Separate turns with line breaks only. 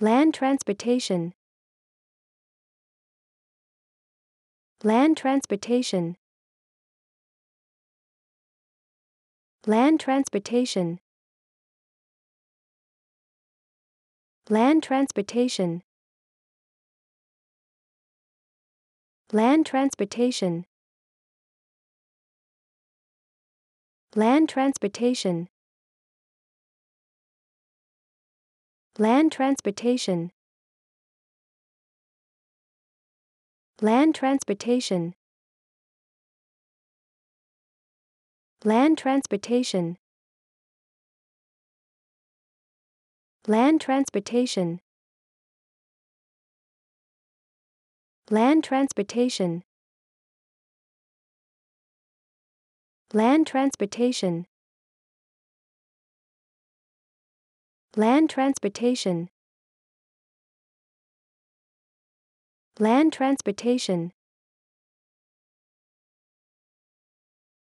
land transportation. Land transportation. Land transportation. Land transportation. Land transportation. Land transportation land transportation. Land transportation. Land transportation. Land transportation. Land transportation. Land transportation land transportation. Land transportation